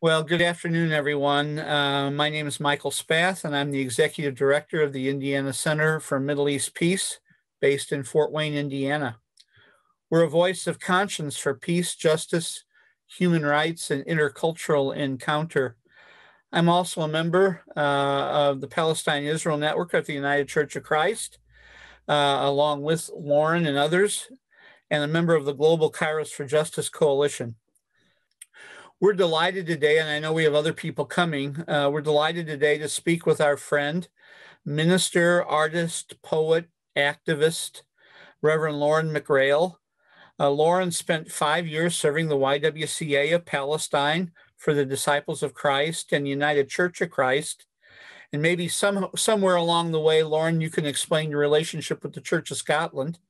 Well, good afternoon, everyone. Uh, my name is Michael Spath, and I'm the Executive Director of the Indiana Center for Middle East Peace, based in Fort Wayne, Indiana. We're a voice of conscience for peace, justice, human rights, and intercultural encounter. I'm also a member uh, of the Palestine Israel Network of the United Church of Christ, uh, along with Loren and others, and a member of the Global Kairos for Justice Coalition. We're delighted today, and I know we have other people coming. Uh, we're delighted today to speak with our friend, minister, artist, poet, activist, Reverend Loren McGrail. Uh, Loren spent five years serving the YWCA of Palestine for the Disciples of Christ and United Church of Christ. And maybe some somewhere along the way, Loren, you can explain your relationship with the Church of Scotland.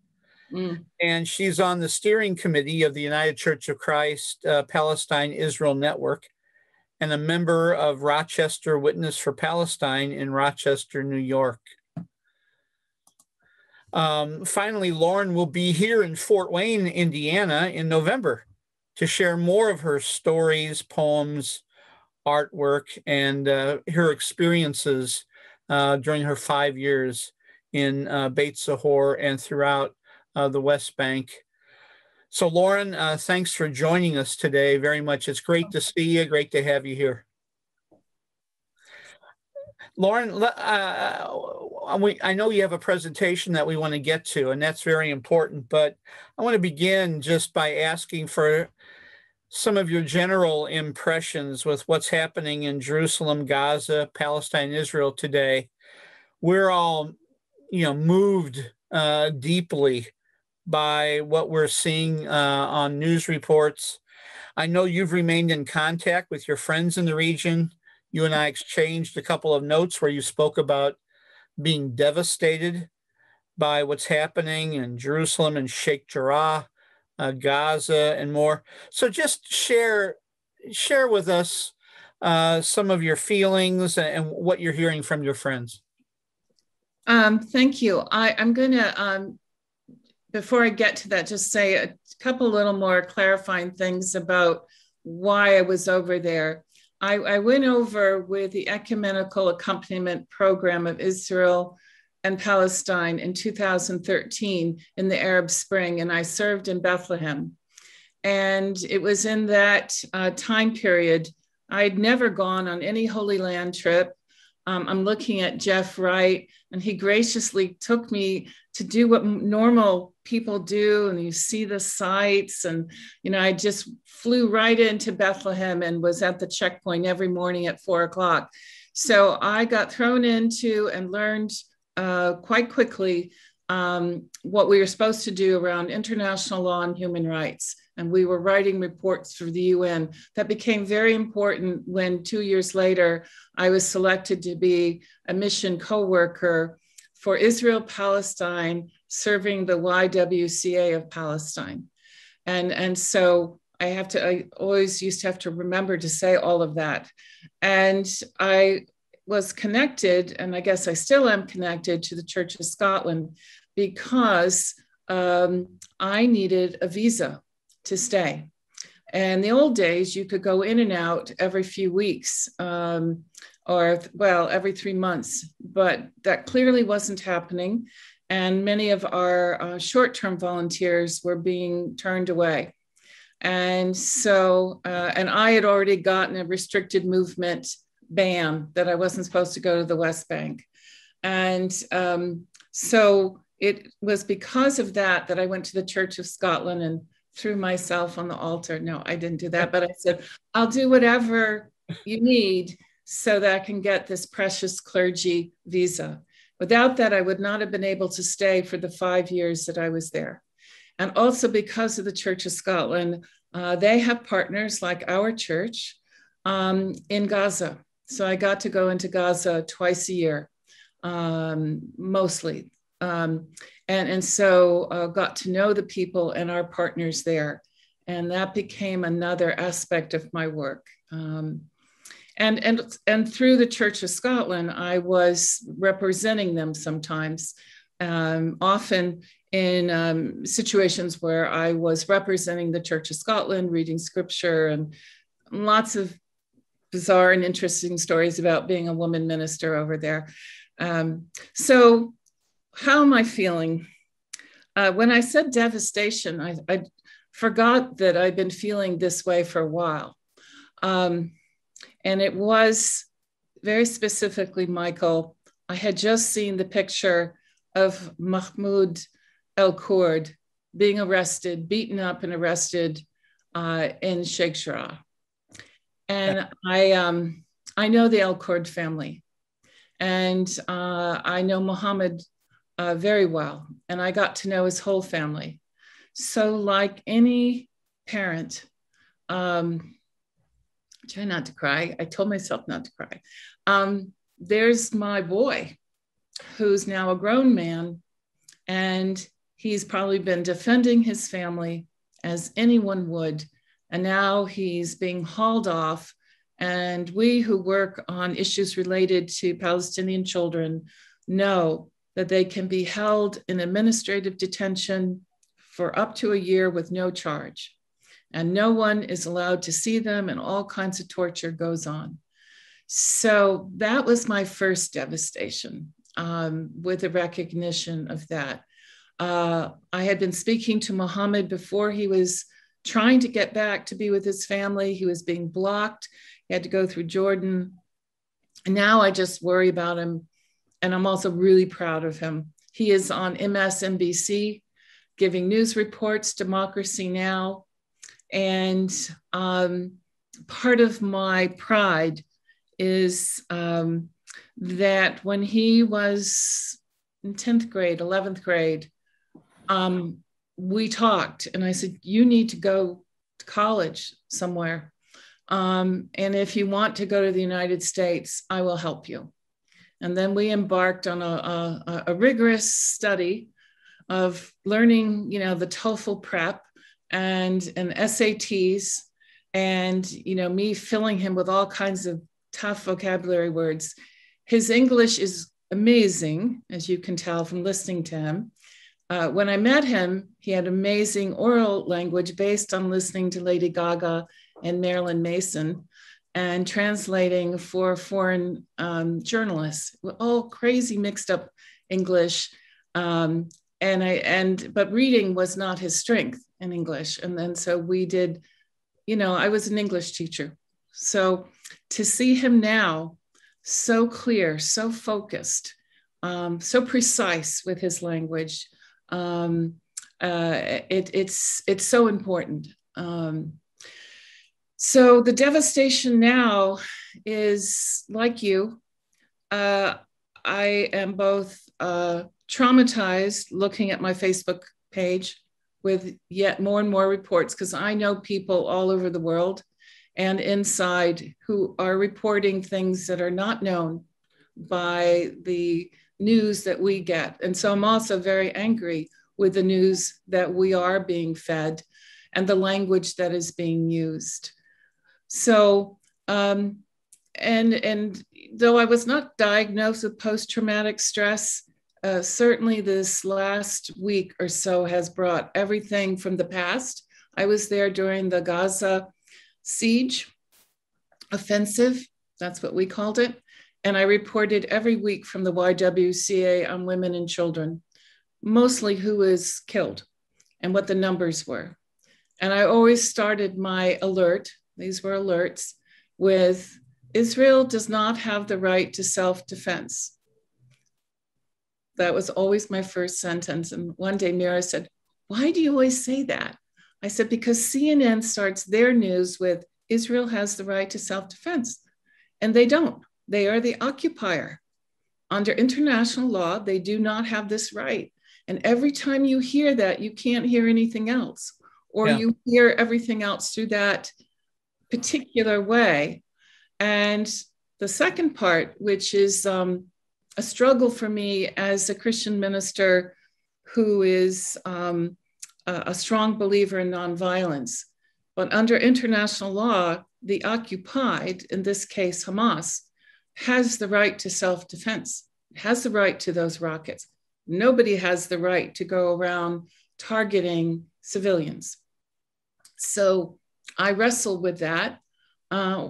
Mm. And she's on the steering committee of the United Church of Christ uh, Palestine Israel Network and a member of Rochester Witness for Palestine in Rochester, New York. Um, finally, Loren will be here in Fort Wayne, Indiana in November to share more of her stories, poems, artwork, and uh, her experiences uh, during her five years in uh, Beit Sahor and throughout uh, the West Bank. So, Loren, uh, thanks for joining us today very much. It's great to see you, great to have you here. Loren, uh, we, I know you have a presentation that we want to get to, and that's very important, but I want to begin just by asking for some of your general impressions with what's happening in Jerusalem, Gaza, Palestine, Israel today. We're all, you know, moved uh, deeply by what we're seeing uh, on news reports. I know you've remained in contact with your friends in the region you and I exchanged a couple of notes where you spoke about being devastated by what's happening in Jerusalem and Sheikh Jarrah, uh, Gaza, and more. So just share share with us uh, some of your feelings and what you're hearing from your friends. Um, thank you. I, am going to, um, before I get to that, just say a couple little more clarifying things about why I was over there. I, I went over with the Ecumenical Accompaniment Program of Israel and Palestine in 2013 in the Arab Spring, and I served in Bethlehem. And it was in that uh, time period, I'd never gone on any Holy Land trip. Um, I'm looking at Jeff Wright, and he graciously took me to do what normal people do and you see the sights and you know i just flew right into bethlehem and was at the checkpoint every morning at four o'clock so i got thrown into and learned uh, quite quickly um, what we were supposed to do around international law and human rights and we were writing reports for the UN. That became very important when two years later I was selected to be a mission co worker for Israel Palestine, serving the YWCA of Palestine. And, and so I have to, I always used to have to remember to say all of that. And I was connected, and I guess I still am connected to the Church of Scotland because um, I needed a visa to stay. And the old days, you could go in and out every few weeks. Um, or well, every three months. But that clearly wasn't happening. And many of our uh, short term volunteers were being turned away. And so, uh, and I had already gotten a restricted movement ban that I wasn't supposed to go to the West Bank. And um, so it was because of that that I went to the Church of Scotland and threw myself on the altar. No, I didn't do that, but I said, I'll do whatever you need so that I can get this precious clergy visa. Without that, I would not have been able to stay for the five years that I was there. And also because of the Church of Scotland, uh, they have partners like our church um, in Gaza. So I got to go into Gaza twice a year, um, mostly. Um, and, and so uh, got to know the people and our partners there. And that became another aspect of my work. And and and through the Church of Scotland, I was representing them sometimes, um, often in um, situations where I was representing the Church of Scotland, reading scripture, and lots of bizarre and interesting stories about being a woman minister over there. Um, so, how am I feeling? Uh, when I said devastation, I, I, forgot that I've been feeling this way for a while. Um, and it was very specifically, Michael, I had just seen the picture of Mahmoud El Kurd being arrested, beaten up and arrested uh, in Sheikh Jarrah. And I, um, I know the El Kurd family, and uh, I know Muhammad uh, very well, and I got to know his whole family. So, like any parent, um, try not to cry. I told myself not to cry. Um, there's my boy, who's now a grown man, and he's probably been defending his family as anyone would and now he's being hauled off. And we who work on issues related to Palestinian children know that they can be held in administrative detention for up to a year with no charge. And no one is allowed to see them, and all kinds of torture goes on. So that was my first devastation um, with the recognition of that. Uh, I had been speaking to Muhammad before he was trying to get back to be with his family. He was being blocked. He had to go through Jordan. Now I just worry about him. And I'm also really proud of him. He is on MSNBC giving news reports, Democracy Now! And um, part of my pride is um, that when he was in 10th grade, 11th grade, um, we talked and I said, You need to go to college somewhere. Um, and if you want to go to the United States, I will help you. And then we embarked on a, a, a rigorous study of learning, you know, the TOEFL prep and, and SATs and, you know, me filling him with all kinds of tough vocabulary words. His English is amazing, as you can tell from listening to him uh, when I met him, he had amazing oral language based on listening to Lady Gaga and Marilyn Manson and translating for foreign um, journalists, all crazy mixed up English. Um, and I and but reading was not his strength in English. And then so we did, you know, I was an English teacher. So to see him now so clear, so focused, um, so precise with his language, um, uh, it, it's it's so important. Um, so the devastation now is like you. Uh, I am both uh, traumatized looking at my Facebook page with yet more and more reports because I know people all over the world and inside who are reporting things that are not known by the news that we get. And so I'm also very angry with the news that we are being fed and the language that is being used. So, um, and, and though I was not diagnosed with post traumatic stress, uh, certainly this last week or so has brought everything from the past. I was there during the Gaza siege offensive, that's what we called it. And I reported every week from the YWCA on women and children, mostly who was killed and what the numbers were. And I always started my alert, these were alerts, with Israel does not have the right to self defense. That was always my first sentence. And one day Mira said, Why do you always say that? I said, Because CNN starts their news with Israel has the right to self defense, and they don't. They are the occupier. Under international law, they do not have this right. And every time you hear that, you can't hear anything else, or yeah. you hear everything else through that particular way. And the second part, which is um, a struggle for me as a Christian minister who is um, a, a strong believer in nonviolence, but under international law, the occupied, in this case Hamas, has the right to self defense, has the right to those rockets. Nobody has the right to go around targeting civilians. So I wrestle with that. Uh,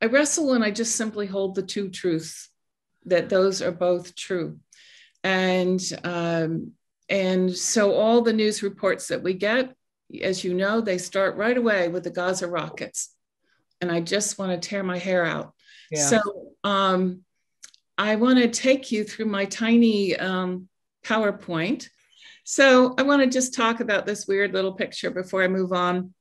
I wrestle and I just simply hold the two truths that those are both true. And um, and so all the news reports that we get, as you know, they start right away with the Gaza rockets. And I just want to tear my hair out. Yeah. So um, I want to take you through my tiny um, PowerPoint. So I want to just talk about this weird little picture before I move on.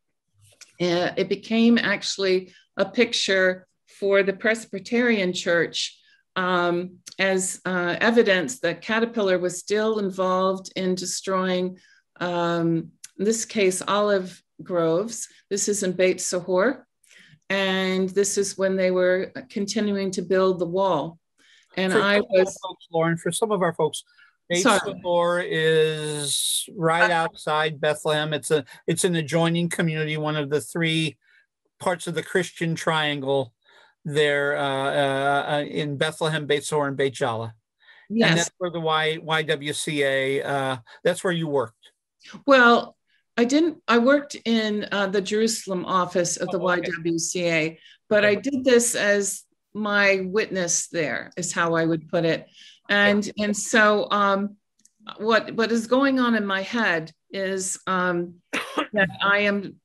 Uh, it became actually a picture for the Presbyterian Church um, as uh, evidence that Caterpillar was still involved in destroying, um, in this case, olive groves. This is in Beit Sahor. And this is when they were continuing to build the wall. And for I was. Folks, Loren, for some of our folks, Beit Sahor is right uh, outside Bethlehem. It's a it's an adjoining community, one of the three parts of the Christian triangle there uh, uh, in Bethlehem, Beit Sahor, and Beit Jala. Yes. And that's where the y, YWCA, uh, that's where you worked. Well, I didn't, I worked in uh, the Jerusalem office of the oh, okay. YWCA, but okay. I did this as my witness there, is how I would put it. And, and so um, what, what is going on in my head is um, that I am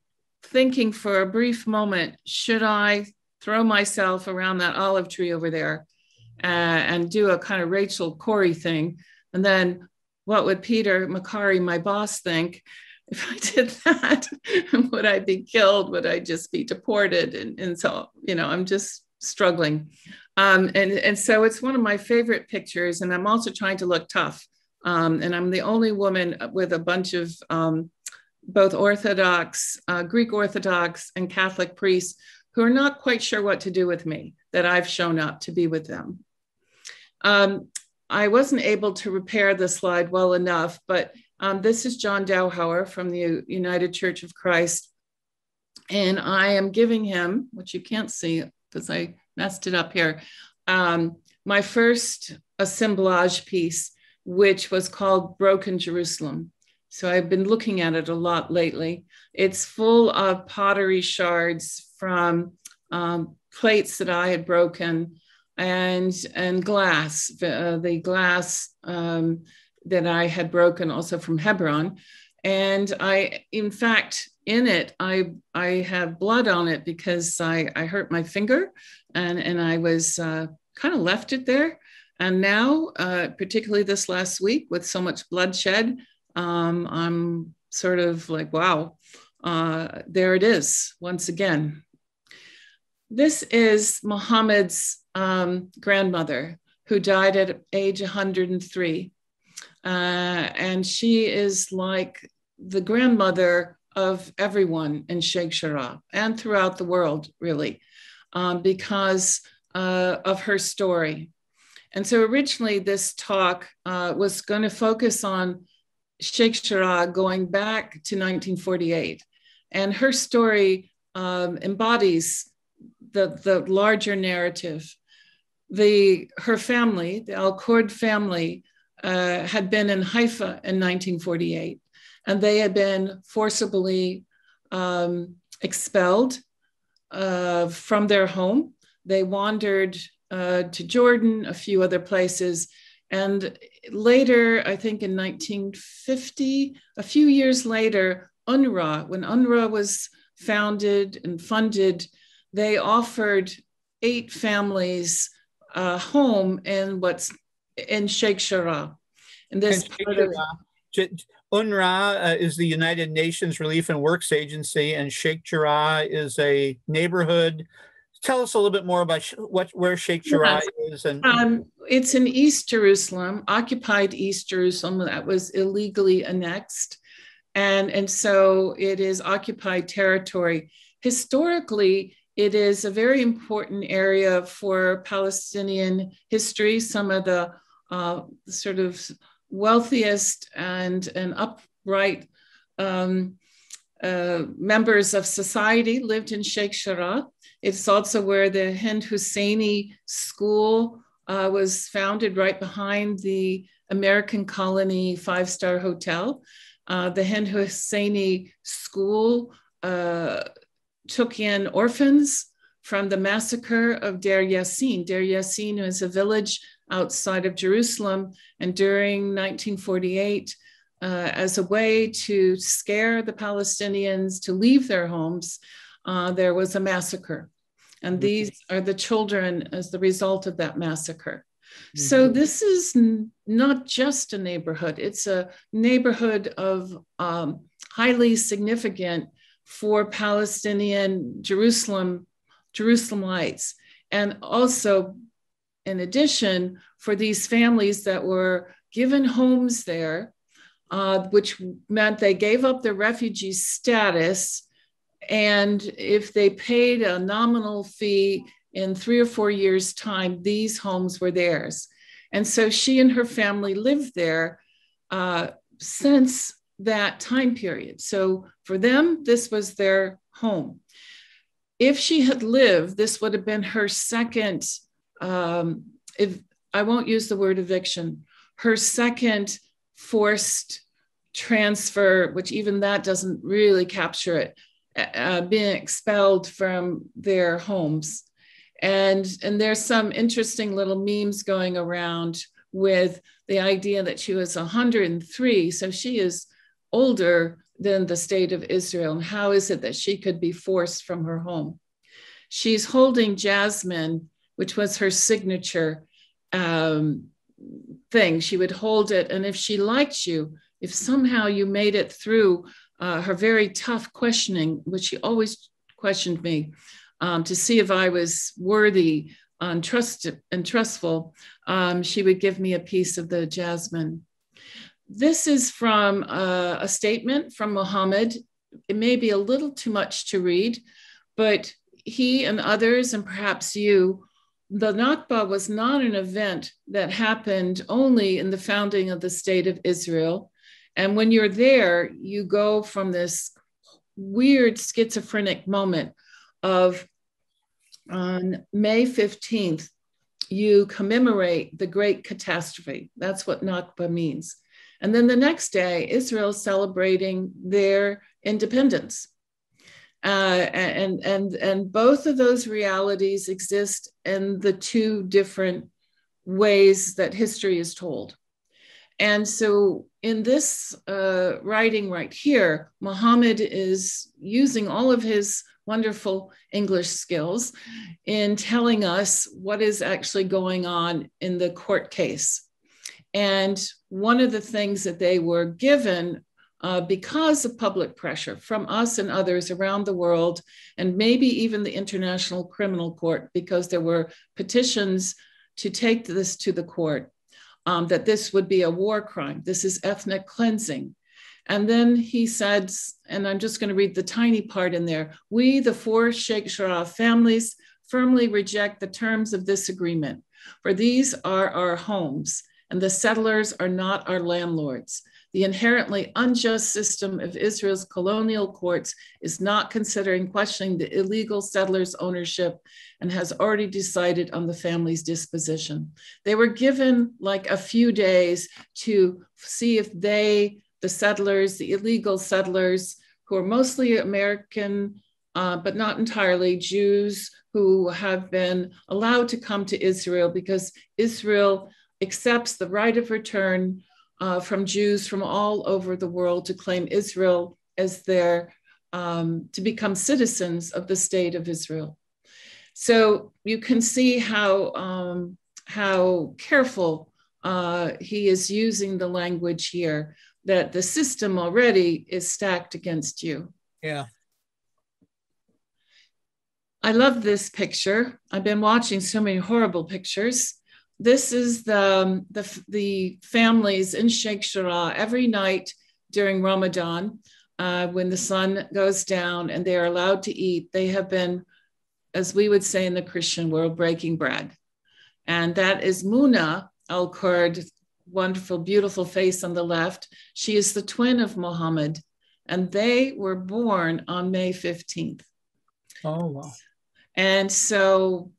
thinking for a brief moment, should I throw myself around that olive tree over there uh, and do a kind of Rachel Corrie thing. And then what would Peter Makari, my boss, think if I did that? would I be killed? Would I just be deported? And, and so, you know, I'm just struggling. Um, and, and so it's one of my favorite pictures. And I'm also trying to look tough. Um, and I'm the only woman with a bunch of um, both Orthodox, uh, Greek Orthodox, and Catholic priests who are not quite sure what to do with me, that I've shown up to be with them. Um, I wasn't able to repair the slide well enough, but um, this is John Dorhauer from the United Church of Christ. And I am giving him, which you can't see because I messed it up here, um, my first assemblage piece, which was called Broken Jerusalem. So I've been looking at it a lot lately. It's full of pottery shards from um, plates that I had broken and and glass, uh, the glass um, that I had broken also from Hebron. And I, in fact, in it, I I have blood on it because I, I hurt my finger and, and I was uh, kind of left it there. And now, uh, particularly this last week with so much bloodshed, um, I'm sort of like, wow, uh, there it is once again. This is Muhammad's um, grandmother who died at age 103. Uh, and she is like the grandmother of everyone in Sheikh Jarrah and throughout the world, really, um, because uh, of her story. And so originally, this talk uh, was going to focus on Sheikh Jarrah going back to 1948. And her story um, embodies the, the larger narrative. The, her family, the Al Kurd family, uh, had been in Haifa in 1948, and they had been forcibly um, expelled uh, from their home. They wandered uh, to Jordan, a few other places, and later, I think in 1950, a few years later, UNRWA, when UNRWA was founded and funded they offered eight families a home in what's in Sheikh Jarrah. And this and part of, UNRWA uh, is the United Nations Relief and Works Agency, and Sheikh Jarrah is a neighborhood. Tell us a little bit more about what where Sheikh Jarrah is. And um, it's in East Jerusalem, occupied East Jerusalem that was illegally annexed, and and so it is occupied territory. Historically, it is a very important area for Palestinian history. Some of the uh, sort of wealthiest and, and upright um, uh, members of society lived in Sheikh Jarrah. It's also where the Hind Husseini School uh, was founded right behind the American Colony Five Star Hotel. Uh, the Hind Husseini School uh, took in orphans from the massacre of Deir Yassin. Deir Yassin is a village outside of Jerusalem, and during 1948, uh, as a way to scare the Palestinians to leave their homes, uh, there was a massacre. And mm-hmm. these are the children as the result of that massacre. Mm-hmm. So, this is n- not just a neighborhood, it's a neighborhood of um, highly significant for Palestinian Jerusalem, Jerusalemites, and also, in addition, for these families that were given homes there, uh, which meant they gave up their refugee status. And if they paid a nominal fee in three or four years' time, these homes were theirs. And so she and her family lived there uh, since that time period. So for them, this was their home. If she had lived, this would have been her second, um, if I won't use the word eviction, her second forced transfer, which even that doesn't really capture it, uh, being expelled from their homes. And, and there's some interesting little memes going around with the idea that she was 103. So she is older than the state of Israel. And how is it that she could be forced from her home? She's holding Jasmine, which was her signature um, thing. She would hold it. And if she liked you, if somehow you made it through uh, her very tough questioning, which she always questioned me um, to see if I was worthy and, trust, and trustful, um, she would give me a piece of the jasmine this is from uh, a statement from Muhammad. It may be a little too much to read, but he and others, and perhaps you, the Nakba was not an event that happened only in the founding of the state of Israel. And when you're there, you go from this weird schizophrenic moment of on May 15th, you commemorate the great catastrophe. That's what Nakba means. And then the next day, Israel celebrating their independence. Uh, and, and, and both of those realities exist in the two different ways that history is told. And so in this uh, writing right here, Muhammad is using all of his wonderful English skills in telling us what is actually going on in the court case. And one of the things that they were given uh, because of public pressure from us and others around the world, and maybe even the International Criminal Court, because there were petitions to take this to the court, um, that this would be a war crime. This is ethnic cleansing. And then he said, and I'm just going to read the tiny part in there we, the four Sheikh Jarrah families, firmly reject the terms of this agreement, for these are our homes and the settlers are not our landlords. The inherently unjust system of Israel's colonial courts is not considering questioning the illegal settlers' ownership and has already decided on the family's disposition. They were given like a few days to see if they, the settlers, the illegal settlers, who are mostly American, uh, but not entirely Jews who have been allowed to come to Israel because Israel accepts the right of return uh, from Jews from all over the world to claim Israel as their, um, to become citizens of the state of Israel. So you can see how, um, how careful uh, he is using the language here, that the system already is stacked against you. Yeah. I love this picture. I've been watching so many horrible pictures this is the, the, the families in Sheikh Jarrah every night during Ramadan uh, when the sun goes down and they are allowed to eat. They have been, as we would say in the Christian world, breaking bread. And that is Muna Al Kurd, wonderful, beautiful face on the left. She is the twin of Muhammad, and they were born on May 15th. Oh, wow. And so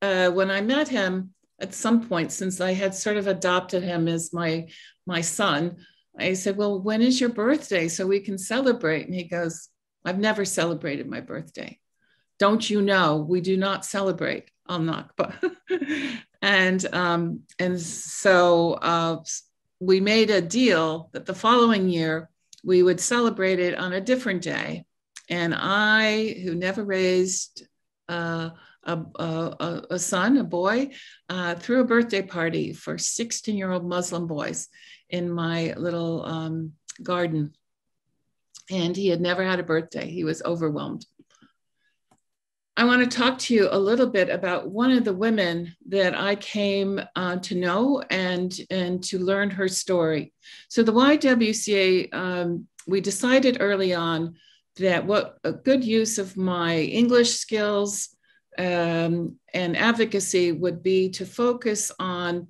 uh, when I met him, at some point since I had sort of adopted him as my my son, I said, "Well, when is your birthday so we can celebrate?" And he goes, "I've never celebrated my birthday. don't you know we do not celebrate al Nakba? and um, and so uh, we made a deal that the following year we would celebrate it on a different day. And I, who never raised uh, a, a, a, son, a boy, uh, threw a birthday party for 16 year old Muslim boys in my little um, garden. And he had never had a birthday. He was overwhelmed. I want to talk to you a little bit about one of the women that I came uh, to know and, and to learn her story. So, the YWCA, um, we decided early on that what a good use of my English skills um, and advocacy would be to focus on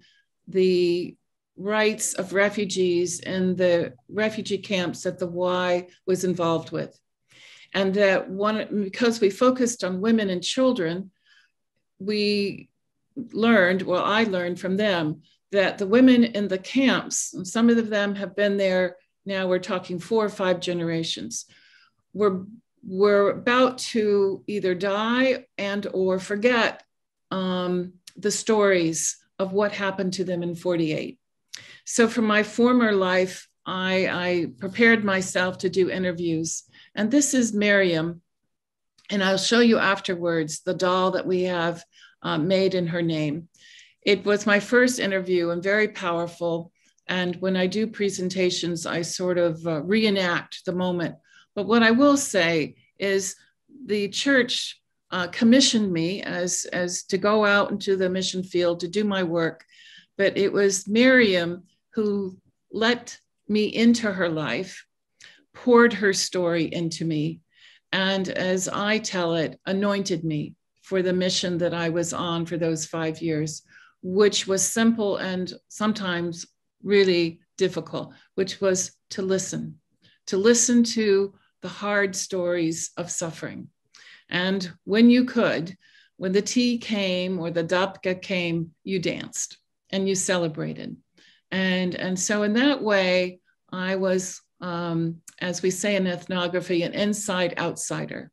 the rights of refugees in the refugee camps that the Y was involved with. And that one because we focused on women and children we learned well i learned from them that the women in the camps some of them have been there now we're talking four or five generations were were about to either die and or forget um, the stories of what happened to them in 48 so from my former life I, I prepared myself to do interviews and this is Miriam. And I'll show you afterwards the doll that we have uh, made in her name. It was my first interview and very powerful. And when I do presentations, I sort of uh, reenact the moment. But what I will say is the church uh, commissioned me as, as to go out into the mission field to do my work. But it was Miriam who let me into her life poured her story into me, and as I tell it, anointed me for the mission that I was on for those five years, which was simple and sometimes really difficult, which was to listen, to listen to the hard stories of suffering. And when you could, when the tea came or the dabke came, you danced and you celebrated. And, and so, in that way, I was um, as we say in ethnography, an inside outsider.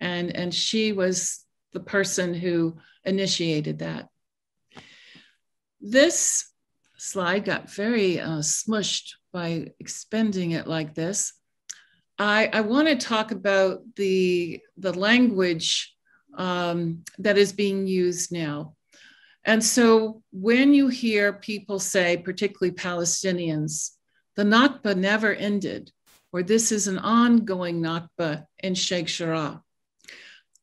And, and she was the person who initiated that. This slide got very uh, smushed by expending it like this. I, I want to talk about the, the language um, that is being used now. And so when you hear people say, particularly Palestinians, the Nakba never ended, or this is an ongoing Nakba in Sheikh Jarrah.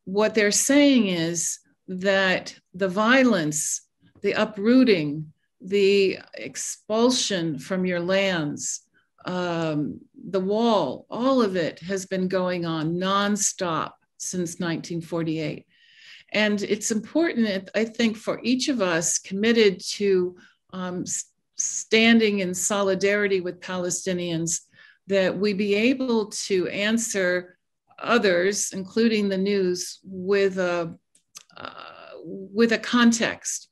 What they're saying is that the violence, the uprooting, the expulsion from your lands, um, the wall, all of it has been going on nonstop since 1948. And it's important, I think, for each of us committed to um, standing in solidarity with Palestinians, that we be able to answer others, including the news, with a uh, with a context.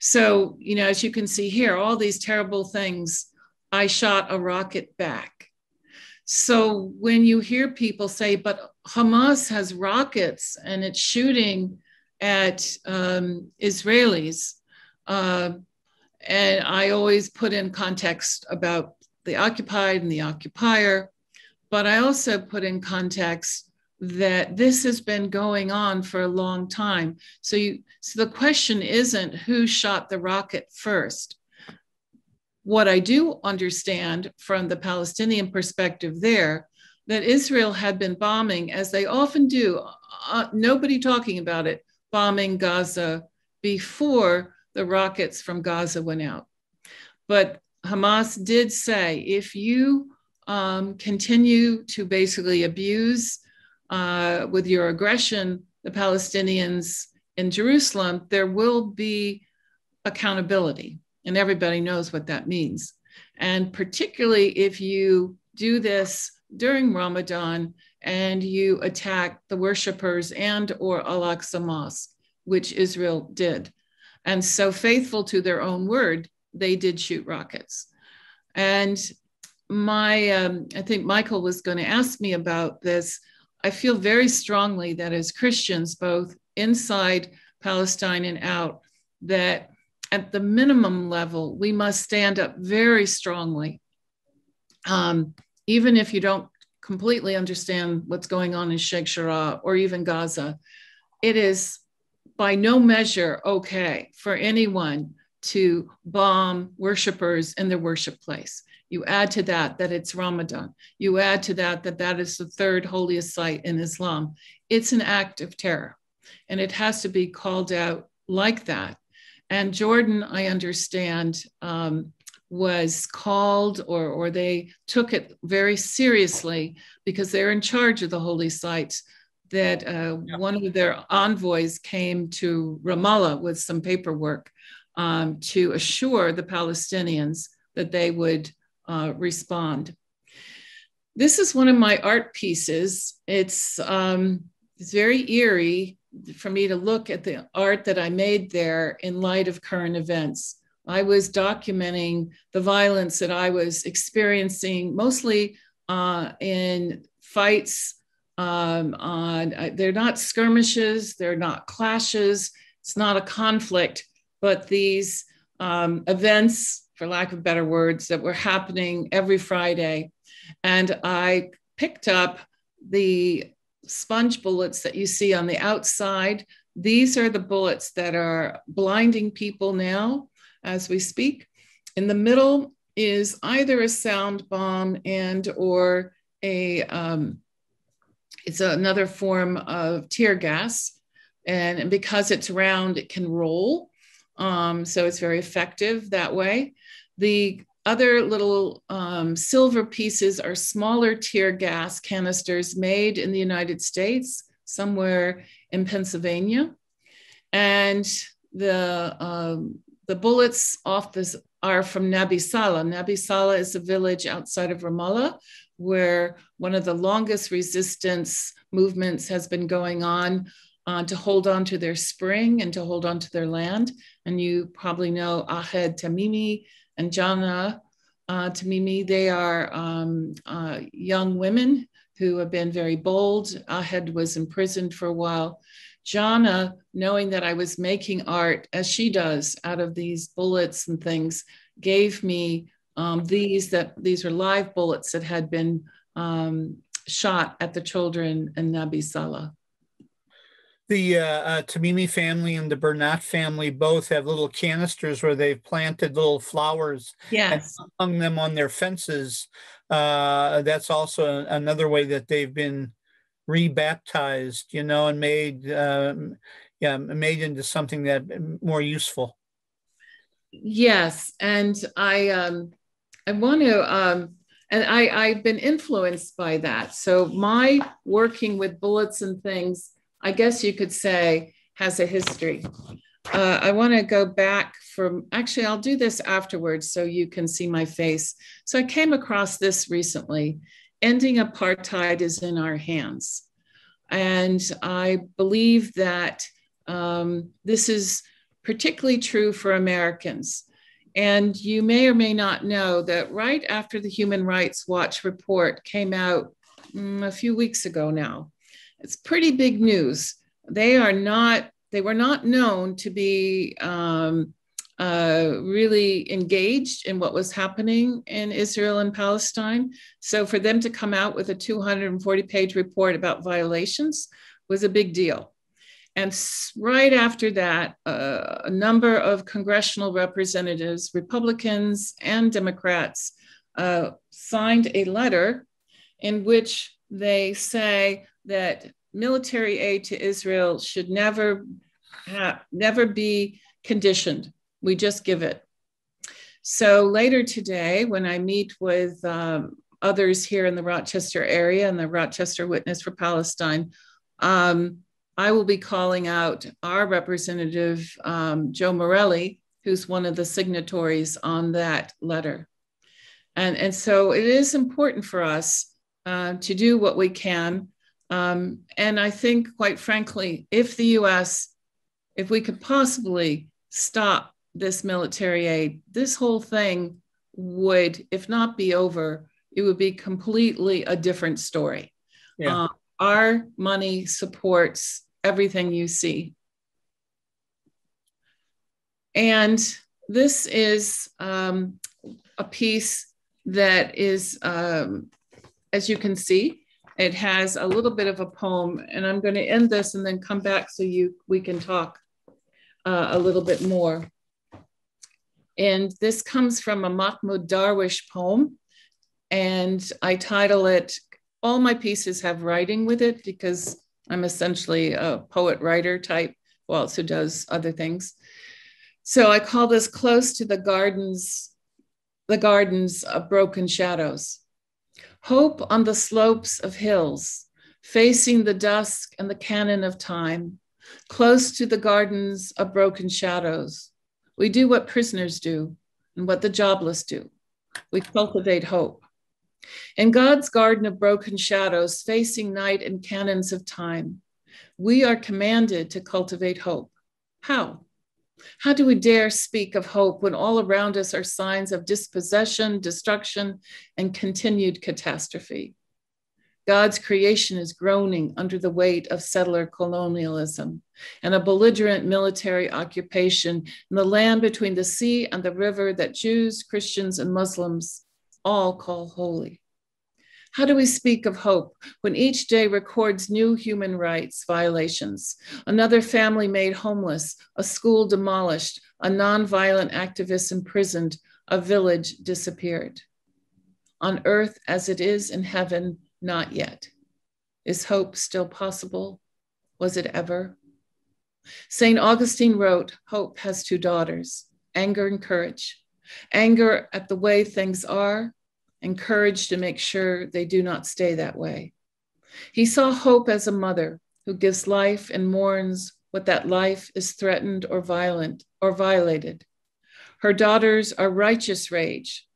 So, you know, as you can see here, all these terrible things. I shot a rocket back. So when you hear people say, but Hamas has rockets and it's shooting at um, Israelis, uh, and I always put in context about the occupied and the occupier, but I also put in context that this has been going on for a long time. So you so the question isn't who shot the rocket first. What I do understand from the Palestinian perspective there that Israel had been bombing as they often do, uh, nobody talking about it, bombing Gaza before the rockets from Gaza went out. But Hamas did say if you um, continue to basically abuse uh, with your aggression the Palestinians in Jerusalem, there will be accountability. And everybody knows what that means. And particularly if you do this during Ramadan and you attack the worshippers and or Al-Aqsa Mosque, which Israel did. And so faithful to their own word, they did shoot rockets. And my, um, I think Michael was going to ask me about this. I feel very strongly that as Christians, both inside Palestine and out, that at the minimum level, we must stand up very strongly. Um, even if you don't completely understand what's going on in Sheikh Jarrah or even Gaza, it is by no measure okay for anyone to bomb worshipers in their worship place. You add to that that it's Ramadan. You add to that that that is the third holiest site in Islam. It's an act of terror, and it has to be called out like that. And Jordan, I understand, um, was called or, or they took it very seriously because they're in charge of the holy sites. That uh, yeah. one of their envoys came to Ramallah with some paperwork um, to assure the Palestinians that they would uh, respond. This is one of my art pieces. It's, um, it's very eerie for me to look at the art that I made there in light of current events. I was documenting the violence that I was experiencing mostly uh, in fights. Um, on, uh, they're not skirmishes, they're not clashes, it's not a conflict, but these um, events, for lack of better words, that were happening every Friday. And I picked up the sponge bullets that you see on the outside. These are the bullets that are blinding people now as we speak. In the middle is either a sound bomb and or a um, it's another form of tear gas and because it's round it can roll um, so it's very effective that way the other little um, silver pieces are smaller tear gas canisters made in the United States, somewhere in Pennsylvania. And the, um, the bullets off this are from Nabi Saleh. Nabi Saleh is a village outside of Ramallah where one of the longest resistance movements has been going on uh, to hold on to their spring and to hold on to their land. And you probably know Ahed Tamimi and Jana uh, Tamimi. They are um, uh, young women who have been very bold. Ahed was imprisoned for a while. Jana, knowing that I was making art as she does out of these bullets and things, gave me um, these that these are live bullets that had been um, shot at the children in Nabi Saleh the uh, uh, Tamimi family and the Burnat family both have little canisters where they've planted little flowers yes. and hung them on their fences. Uh, that's also another way that they've been rebaptized, you know, and made um, yeah made into something that more useful. Yes, and I um, I want to. Um, and I, I've been influenced by that. So my working with bullets and things I guess you could say, has a history. Uh, I want to go back from, actually, I'll do this afterwards so you can see my face. So I came across this recently Ending Apartheid is in Our Hands. And I believe that um, this is particularly true for Americans. And you may or may not know that right after the Human Rights Watch report came out mm, a few weeks ago now, it's pretty big news. They are not, they were not known to be um, uh, really engaged in what was happening in Israel and Palestine. So for them to come out with a 240 page report about violations was a big deal. And right after that, uh, a number of congressional representatives, Republicans and Democrats, uh, signed a letter in which they say that military aid to Israel should never ha- never be conditioned. We just give it. So later today, when I meet with um, others here in the Rochester area and the Rochester Witness for Palestine, um, I will be calling out our representative, um, Joe Morelle, who's one of the signatories on that letter. And, and so it is important for us uh, to do what we can um, and I think, quite frankly, if the US, if we could possibly stop this military aid, this whole thing would, if not be over, it would be completely a different story. Yeah. Um, Our money supports everything you see. And this is um, a piece that is, um, as you can see, it has a little bit of a poem, and I'm going to end this and then come back so you we can talk uh, a little bit more. And this comes from a Mahmoud Darwish poem, and I title it. All my pieces have writing with it because I'm essentially a poet writer type, who also does other things. So I call this close to the gardens, the gardens of broken shadows. Hope on the slopes of hills, facing the dusk and the cannon of time, close to the gardens of broken shadows. We do what prisoners do and what the jobless do. We cultivate hope. In God's garden of broken shadows, facing night and cannons of time, we are commanded to cultivate hope. How? How do we dare speak of hope when all around us are signs of dispossession, destruction, and continued catastrophe? God's creation is groaning under the weight of settler colonialism and a belligerent military occupation in the land between the sea and the river that Jews, Christians, and Muslims all call holy. How do we speak of hope when each day records new human rights violations? Another family made homeless, a school demolished, a nonviolent activist imprisoned, a village disappeared. On earth as it is in heaven, not yet. Is hope still possible? Was it ever? St. Augustine wrote Hope has two daughters anger and courage. Anger at the way things are, encouraged to make sure they do not stay that way. He saw hope as a mother who gives life and mourns what that life is threatened or violent or violated. Her daughters are righteous rage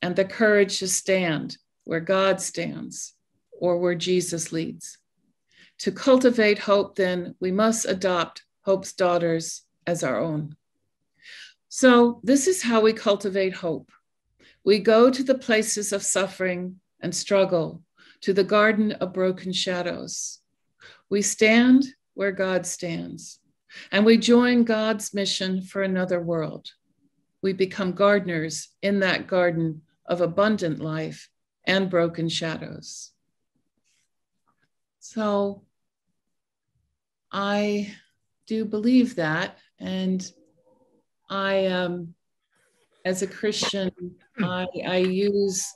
and the courage to stand where God stands or where Jesus leads. To cultivate hope, then, we must adopt hope's daughters as our own. So, this is how we cultivate hope. We go to the places of suffering and struggle, to the garden of broken shadows. We stand where God stands, and we join God's mission for another world. We become gardeners in that garden of abundant life and broken shadows. So I do believe that, and I um, as a Christian, I, I use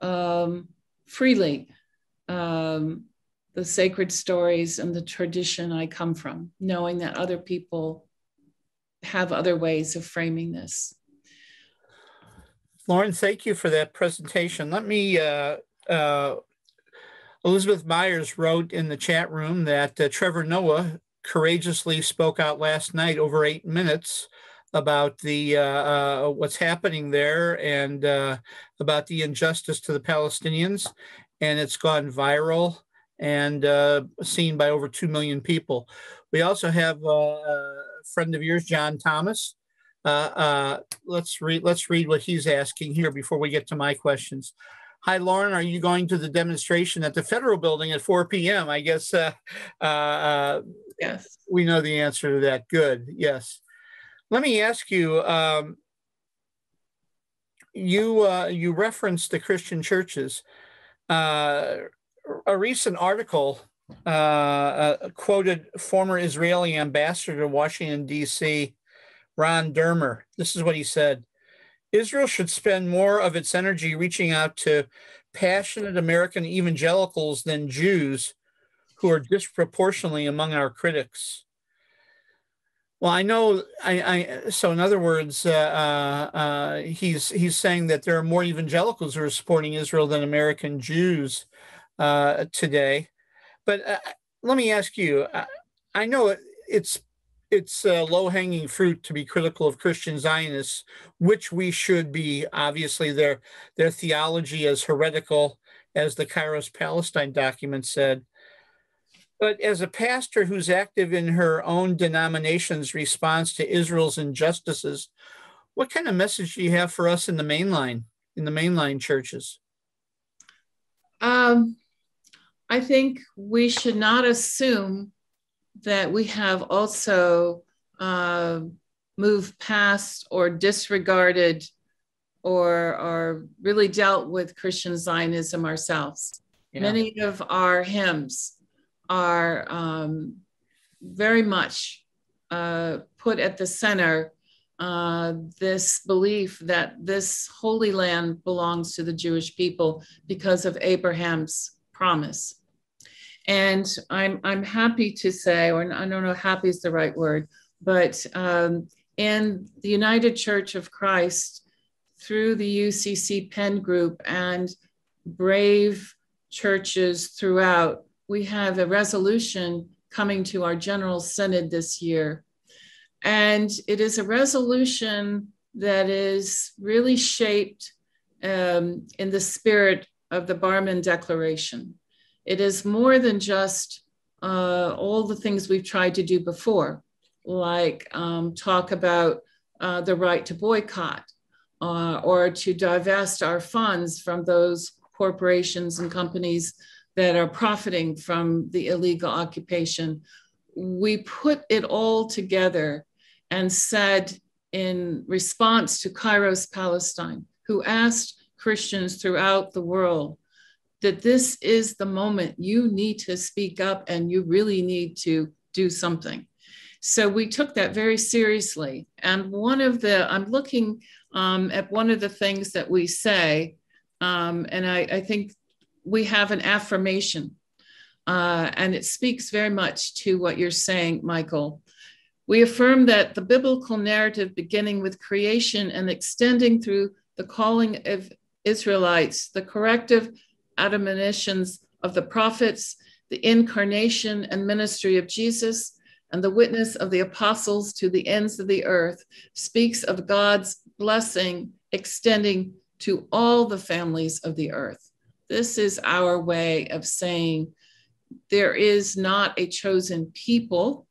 um, freely um, the sacred stories and the tradition I come from, knowing that other people have other ways of framing this. Loren, thank you for that presentation. Let me, uh, uh, Elizabeth Myers wrote in the chat room that uh, Trevor Noah courageously spoke out last night over eight minutes about the uh, uh, what's happening there and uh, about the injustice to the Palestinians, and it's gone viral and uh, seen by over two million people. We also have uh, a friend of yours, John Thomas. Uh, let's read. Let's read what he's asking here before we get to my questions. Hi, Loren. Are you going to the demonstration at the Federal Building at 4 p.m.? I guess. yes. We know the answer to that. Good. Yes. Let me ask you. Um, you uh, you referenced the Christian churches. Uh, a recent article uh, uh quoted former Israeli ambassador to Washington D.C. Ron Dermer. This is what he said: Israel should spend more of its energy reaching out to passionate American evangelicals than Jews, who are disproportionately among our critics. Well, I know. I, I so in other words, uh, uh, uh, he's he's saying that there are more evangelicals who are supporting Israel than American Jews uh, today. But uh, let me ask you: I, I know it, it's it's low hanging fruit to be critical of Christian Zionists, which we should be. Obviously, their their theology is heretical, as the Kairos Palestine document said. But as a pastor who's active in her own denomination's response to Israel's injustices, what kind of message do you have for us in the mainline, in the mainline churches? Um, I think we should not assume that we have also uh, moved past or disregarded or, or really dealt with Christian Zionism ourselves. Yeah. Many of our hymns are um, very much uh, put at the center uh, this belief that this holy land belongs to the Jewish people because of Abraham's promise. And I'm, I'm happy to say, or I don't know, happy is the right word, but um, in the United Church of Christ, through the UCC PIN Group and brave churches throughout, we have a resolution coming to our General Synod this year. And it is a resolution that is really shaped um, in the spirit of the Barmen Declaration. It is more than just uh, all the things we've tried to do before, like um, talk about uh, the right to boycott uh, or to divest our funds from those corporations and companies that are profiting from the illegal occupation. We put it all together and said, in response to Kairos Palestine, who asked Christians throughout the world that this is the moment you need to speak up and you really need to do something. So we took that very seriously. And one of the, I'm looking um, at one of the things that we say, um, and I, I, think we have an affirmation, uh, and it speaks very much to what you're saying, Michael. We affirm that the biblical narrative, beginning with creation and extending through the calling of Israelites, the corrective admonitions of the prophets, the incarnation and ministry of Jesus, and the witness of the apostles to the ends of the earth, speaks of God's blessing extending to all the families of the earth. This is our way of saying there is not a chosen people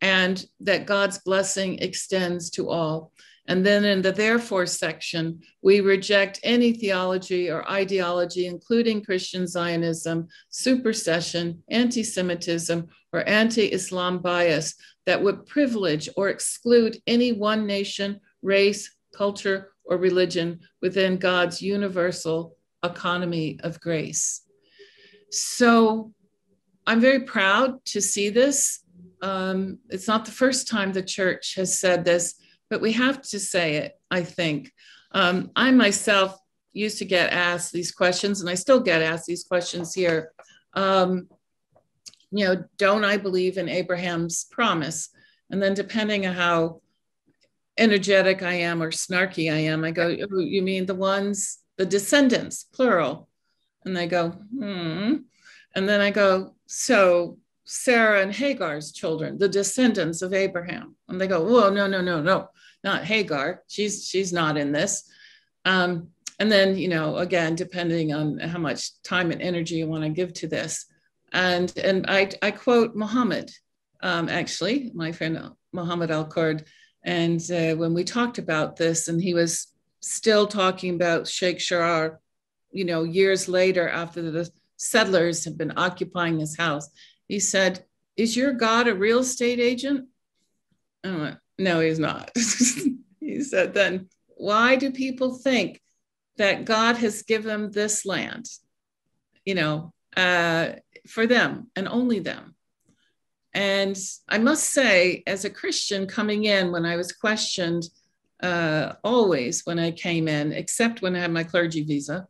and that God's blessing extends to all. And then in the therefore section, we reject any theology or ideology, including Christian Zionism, supersession, anti Semitism, or anti Islam bias that would privilege or exclude any one nation, race, culture, or religion within God's universal economy of grace. So I'm very proud to see this. Um, it's not the first time the church has said this, but we have to say it, I think. Um, I myself used to get asked these questions, and I still get asked these questions here. Um, you know, don't I believe in Abraham's promise? And then, depending on how energetic I am or snarky I am, I go, oh, You mean the ones, the descendants, plural? And they go, Hmm. And then I go, So Sarah and Hagar's children, the descendants of Abraham. And they go, Whoa, no, no, no, no, not Hagar. She's she's not in this. Um, and then, you know, again, depending on how much time and energy you want to give to this. And and I, I quote Muhammad, um, actually, my friend Muhammad Al Kurd and uh, when we talked about this, and he was still talking about Sheikh Jarrah, you know, years later after the settlers have been occupying his house, he said, Is your God a real estate agent? I went, No, he's not. he said, Then why do people think that God has given this land, you know, uh, for them and only them? And I must say, as a Christian coming in, when I was questioned, uh, always when I came in, except when I had my clergy visa,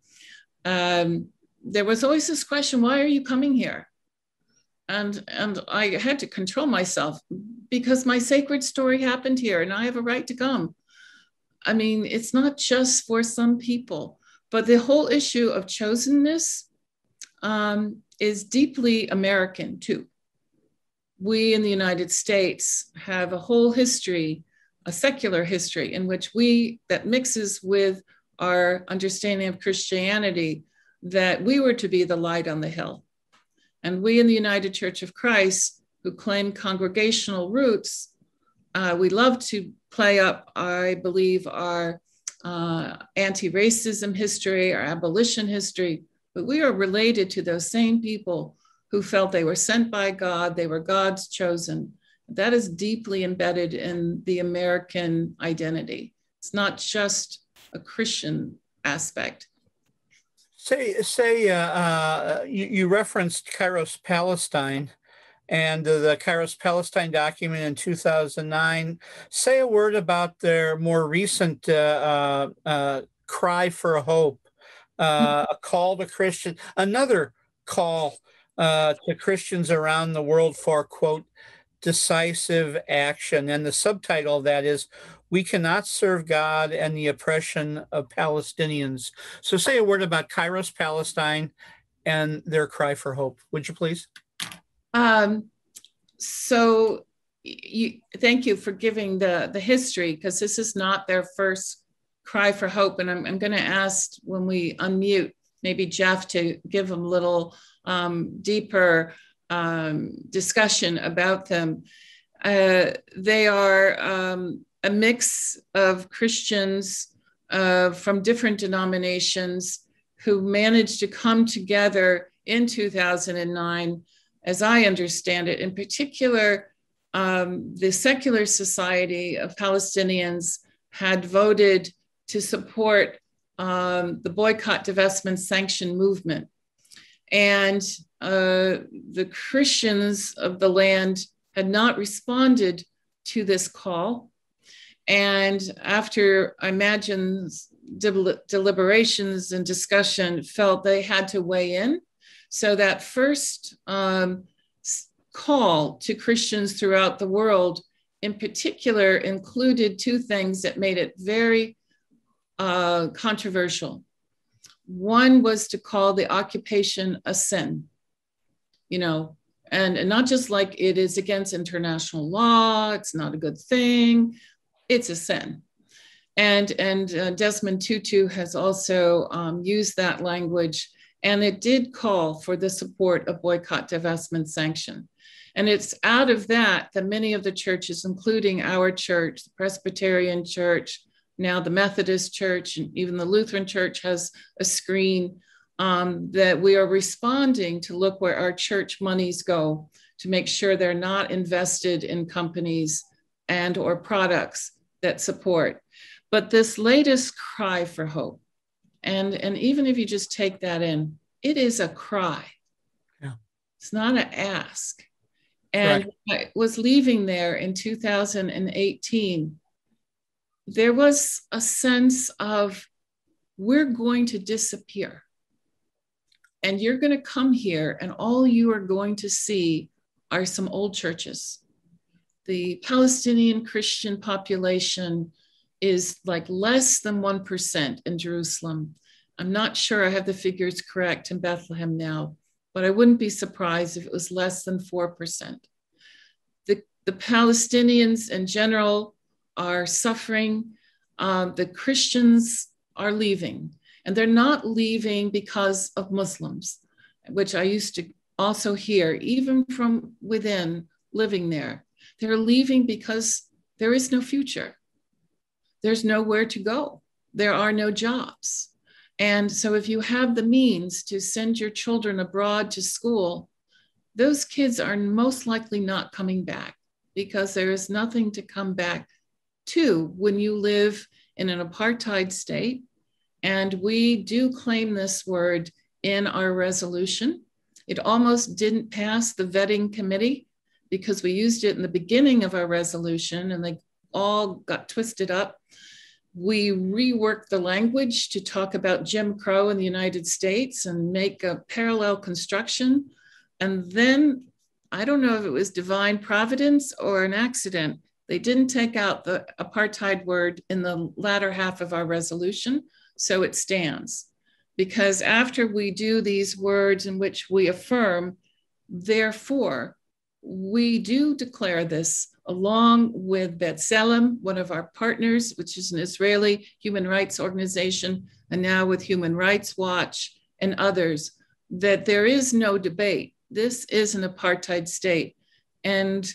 um, there was always this question why are you coming here? And, and I had to control myself because my sacred story happened here and I have a right to come. I mean, it's not just for some people, but the whole issue of chosenness um, is deeply American too we in the United States have a whole history, a secular history, in which we, that mixes with our understanding of Christianity, that we were to be the light on the hill. And we in the United Church of Christ, who claim congregational roots, uh, we love to play up, I believe, our uh, anti racism history, our abolition history, but we are related to those same people who felt they were sent by God, they were God's chosen. That is deeply embedded in the American identity. It's not just a Christian aspect. Say, say uh, uh, you, you, referenced Kairos Palestine and uh, the Kairos Palestine document in 2009. Say a word about their more recent uh, uh, uh, cry for hope, a call to Christian, another call to Christians around the world for, quote, decisive action. And the subtitle of that is We Cannot Serve God and the Oppression of Palestinians. So say a word about Kairos Palestine and their cry for hope, would you please? Um, so you, thank you for giving the, the history because this is not their first cry for hope. And I'm, I'm going to ask when we unmute maybe Jeff to give them a little um, deeper um, discussion about them. Uh, they are um, a mix of Christians uh, from different denominations who managed to come together in 2009, as I understand it. In particular, um, the Secular Society of Palestinians had voted to support um, the boycott, divestment, sanction movement. And uh, the Christians of the land had not responded to this call. And after, I imagine, del- deliberations and discussion, felt they had to weigh in. So that first um, call to Christians throughout the world, in particular, included two things that made it very uh, controversial. One was to call the occupation a sin, you know, and, and not just like it is against international law, it's not a good thing, it's a sin. And, and uh, Desmond Tutu has also um, used that language, and it did call for the support of boycott, divestment, sanction. And it's out of that that many of the churches, including our church, the Presbyterian Church, now the Methodist Church and even the Lutheran Church has a screen um, that we are responding to look where our church monies go to make sure they're not invested in companies and or products that support. But this latest cry for hope, and, and even if you just take that in, it is a cry. Yeah. It's not an ask. And right. I was leaving there in 2018 there was a sense of we're going to disappear. And you're going to come here, and all you are going to see are some old churches. The Palestinian Christian population is like less than 1% in Jerusalem. I'm not sure I have the figures correct in Bethlehem now, but I wouldn't be surprised if it was less than 4%. The, the Palestinians in general are suffering. Um, the Christians are leaving, and they're not leaving because of Muslims, which I used to also hear, even from within living there. They're leaving because there is no future. There's nowhere to go. There are no jobs. And so, if you have the means to send your children abroad to school, those kids are most likely not coming back because there is nothing to come back Two, when you live in an apartheid state, and we do claim this word in our resolution. It almost didn't pass the vetting committee because we used it in the beginning of our resolution and they all got twisted up. We reworked the language to talk about Jim Crow in the United States and make a parallel construction. And then I don't know if it was divine providence or an accident, they didn't take out the apartheid word in the latter half of our resolution, so it stands. Because after we do these words in which we affirm, therefore, we do declare this along with B'Tselem, one of our partners, which is an Israeli human rights organization, and now with Human Rights Watch and others, that there is no debate. This is an apartheid state. And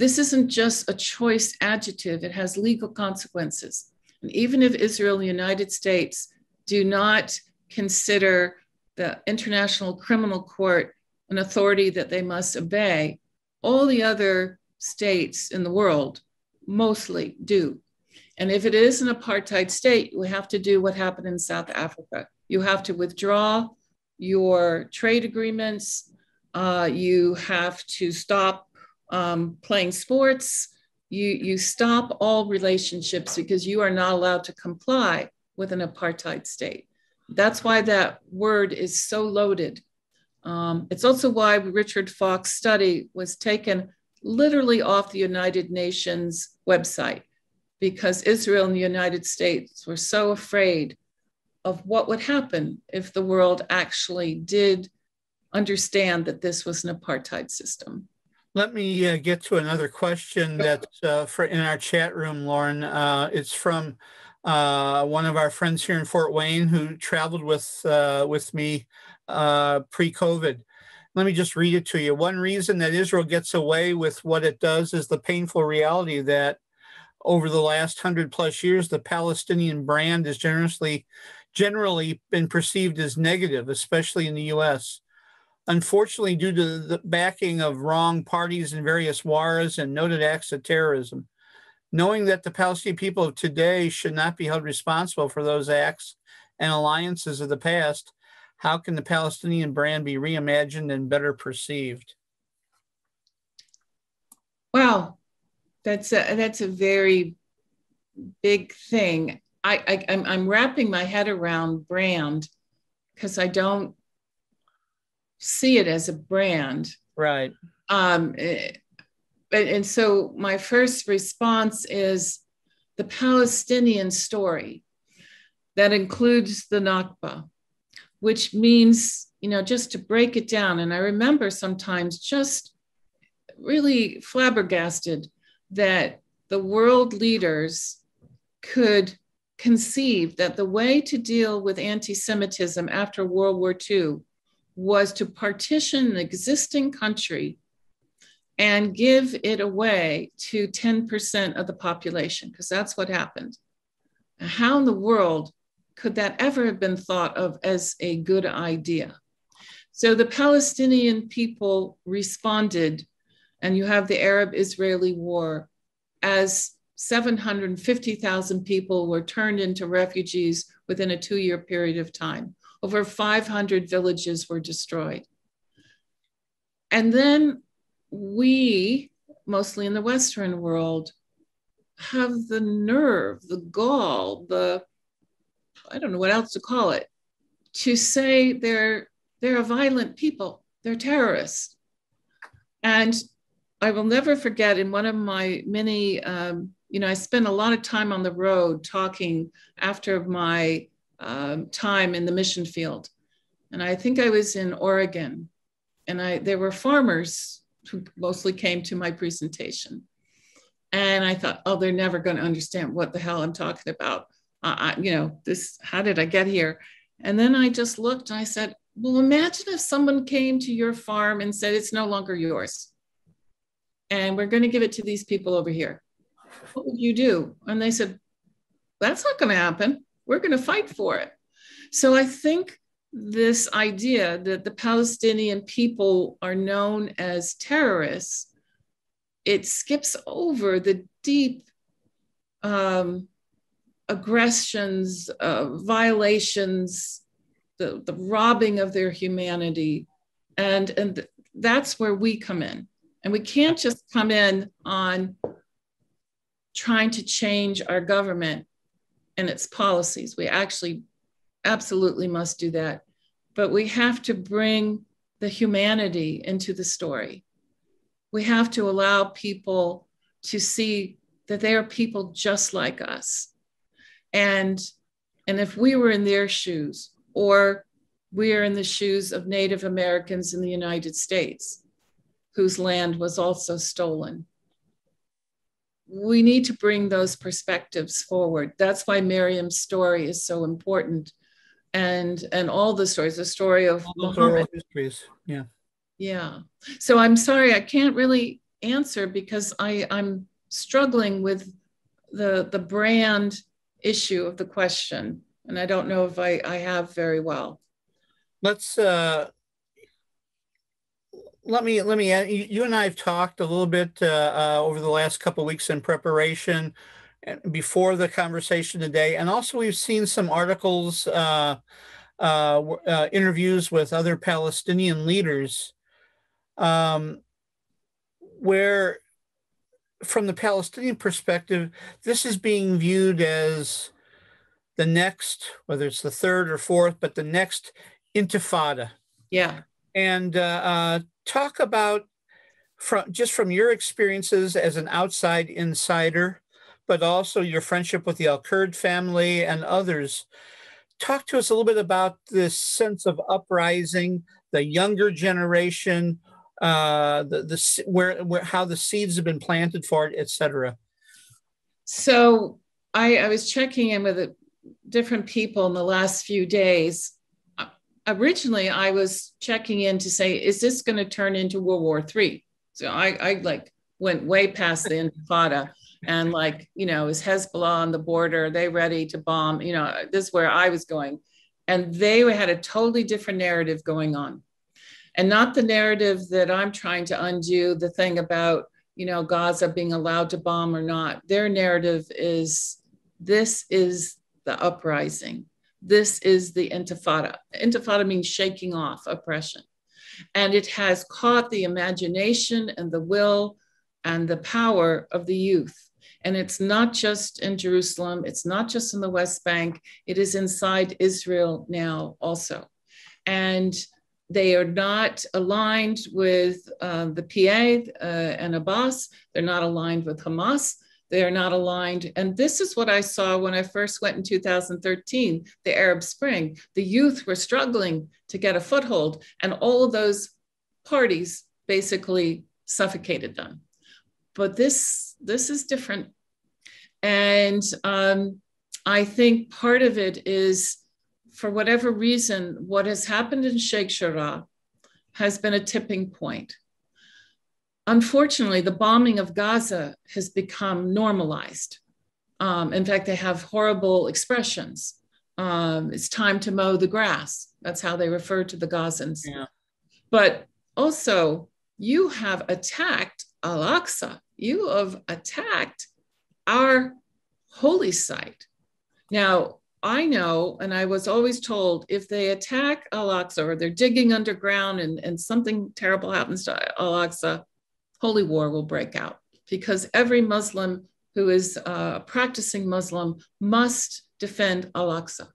this isn't just a choice adjective, it has legal consequences. And even if Israel and the United States do not consider the International Criminal Court an authority that they must obey. All the other states in the world mostly do. And if it is an apartheid state, you have to do what happened in South Africa. You have to withdraw your trade agreements. Uh, you have to stop um, playing sports. You, you stop all relationships because you are not allowed to comply with an apartheid state. That's why that word is so loaded. Um, it's also why Richard Falk's study was taken literally off the United Nations website because Israel and the United States were so afraid of what would happen if the world actually did understand that this was an apartheid system. Let me uh, get to another question that's uh, for in our chat room, Loren. Uh, it's from uh, one of our friends here in Fort Wayne who traveled with uh, with me uh, pre-COVID. Let me just read it to you. One reason that Israel gets away with what it does is the painful reality that over the last hundred plus years, the Palestinian brand has generously, generally been perceived as negative, especially in the U.S. Unfortunately, due to the backing of wrong parties in various wars and noted acts of terrorism, knowing that the Palestinian people of today should not be held responsible for those acts and alliances of the past, how can the Palestinian brand be reimagined and better perceived? Wow, that's a that's a very big thing. I, I I'm, I'm wrapping my head around brand because I don't see it as a brand. Right. Um, eh, and so my first response is the Palestinian story that includes the Nakba which means, you know, just to break it down. And I remember sometimes just really flabbergasted that the world leaders could conceive that the way to deal with anti Semitism after World War II was to partition an existing country and give it away to 10% of the population, because that's what happened. How in the world could that ever have been thought of as a good idea? So the Palestinian people responded, and you have the Arab Israeli war, as 750,000 people were turned into refugees within a two year period of time. Over 500 villages were destroyed. And then we, mostly in the Western world, have the nerve, the gall, the I don't know what else to call it, to say they're they're a violent people, they're terrorists. And I will never forget in one of my many, um, you know, I spent a lot of time on the road talking after my um, time in the mission field. And I think I was in Oregon, and I there were farmers who mostly came to my presentation. And I thought, oh, they're never going to understand what the hell I'm talking about uh, you know, this, how did I get here? And then I just looked and I said, well, imagine if someone came to your farm and said, it's no longer yours. And we're going to give it to these people over here. What would you do? And they said, that's not going to happen. We're going to fight for it. So I think this idea that the Palestinian people are known as terrorists, it skips over the deep um, aggressions, uh, violations, the, the robbing of their humanity. And, and that's where we come in. And we can't just come in on trying to change our government and its policies. We actually absolutely must do that. But we have to bring the humanity into the story. We have to allow people to see that they are people just like us and and if we were in their shoes or we are in the shoes of native americans in the united states whose land was also stolen we need to bring those perspectives forward. That's why miriam's story is so important. And and all the stories the story of Muhammad. histories yeah. Yeah. So i'm sorry i can't really answer because i i'm struggling with the the brand issue of the question, and I don't know if I, I have very well. let's uh, let me let me you, you and I have talked a little bit uh, uh, over the last couple weeks in preparation before the conversation today, and also we've seen some articles, uh, uh, uh, interviews with other Palestinian leaders, um, where, from the Palestinian perspective, this is being viewed as the next, whether it's the third or fourth, but the next intifada. Yeah. And uh, uh, talk about from just from your experiences as an outside insider but also your friendship with the Al Kurd family and others. Talk to us a little bit about this sense of uprising, the younger generation, uh, the, the where, where how the seeds have been planted for it, etc. So I, I was checking in with different people in the last few days. Originally, I was checking in to say, is this going to turn into World War III? So I, I like went way past the Intifada and like you know is hezbollah on the border? Are they ready to bomb? You know this is where i was going. And they had a totally different narrative going on. And not the narrative that i'm trying to undo the thing about you know gaza being allowed to bomb or not. Their narrative is this is the uprising this is the intifada. Intifada means shaking off oppression. And it has caught the imagination and the will and the power of the youth. And it's not just in Jerusalem, it's not just in the West Bank, it is inside Israel now also. And they are not aligned with uh, the PA uh, and Abbas, they're not aligned with Hamas. They are not aligned. And this is what I saw when I first went in 2013, the Arab Spring. The youth were struggling to get a foothold, and all of those parties basically suffocated them but this this is different and um, i think part of it is for whatever reason what has happened in sheikh jarrah has been a tipping point unfortunately the bombing of gaza has become normalized um, in fact they have horrible expressions um, it's time to mow the grass that's how they refer to the gazans yeah. but also you have attacked Al Aqsa. You have attacked our holy site. Now, I know, and I was always told if they attack Al Aqsa or they're digging underground and, and something terrible happens to Al Aqsa, holy war will break out because every Muslim who is a practicing Muslim must defend Al Aqsa.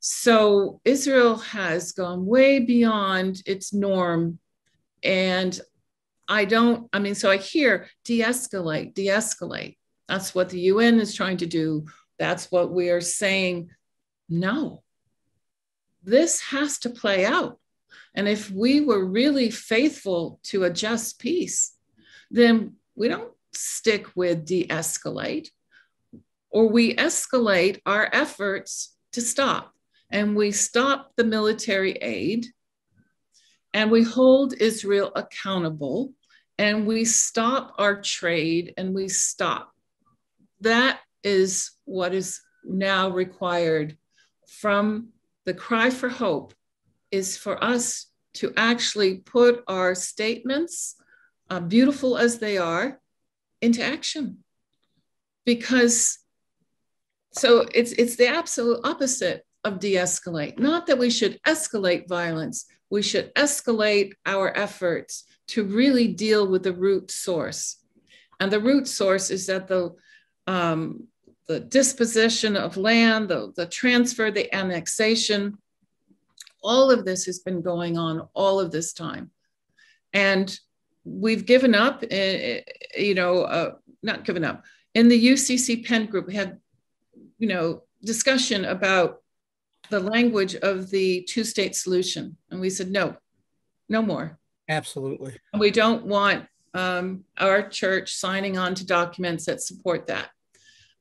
So Israel has gone way beyond its norm. And I don't, I mean, so I hear de escalate, de escalate. That's what the UN is trying to do. That's what we are saying. No, this has to play out. And if we were really faithful to a just peace, then we don't stick with de escalate, or we escalate our efforts to stop. And we stop the military aid and we hold Israel accountable and we stop our trade and we stop. That is what is now required from the cry for hope is for us to actually put our statements, uh, beautiful as they are, into action. Because so it's it's the absolute opposite of de-escalate. Not that we should escalate violence, we should escalate our efforts to really deal with the root source. And the root source is that the, um, the disposition of land, the, the transfer, the annexation, all of this has been going on all of this time. And we've given up, uh, you know, uh, not given up. In the UCC PIN group, we had, you know, discussion about the language of the two state solution. And we said, no, no more. Absolutely. We don't want um, our church signing on to documents that support that.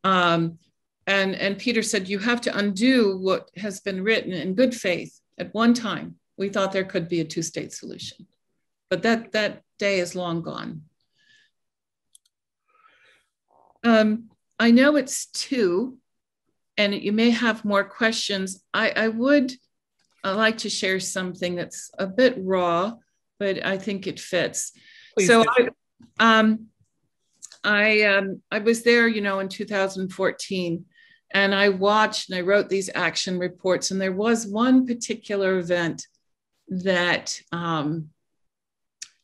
Um, and, and Peter said, you have to undo what has been written in good faith. At one time, we thought there could be a two state solution, but that, that day is long gone. Um, I know it's two, and you may have more questions. I, I would I like to share something that's a bit raw, but I think it fits. Please so do. I, um, I, um, I was there, you know, in 2014, and I watched and I wrote these action reports. And there was one particular event that um,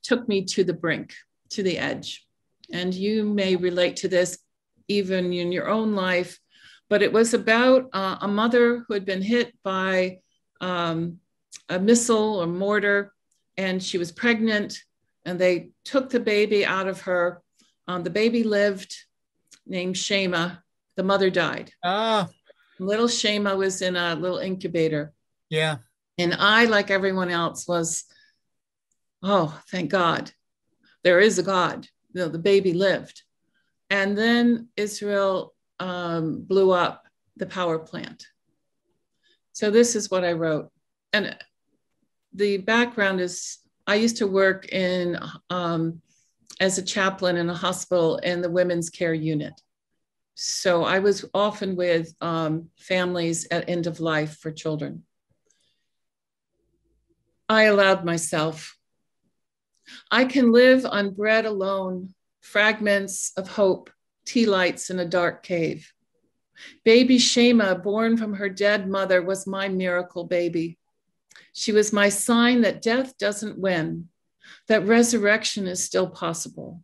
took me to the brink, to the edge. And you may relate to this even in your own life, but it was about uh, a mother who had been hit by um, a missile or mortar, and she was pregnant, and they took the baby out of her. Um, the baby lived, named Shema. The mother died. Ah, Little Shema was in a little incubator. yeah. And I, like everyone else, was, oh, thank God, there is a God. You know, the baby lived. And then Israel um, blew up the power plant. So this is what I wrote. And the background is I used to work in um, as a chaplain in a hospital in the women's care unit. So I was often with um, families at end of life for children. I allowed myself. I can live on bread alone, fragments of hope, tea lights in a dark cave. Baby Shema, born from her dead mother, was my miracle baby. She was my sign that death doesn't win, that resurrection is still possible.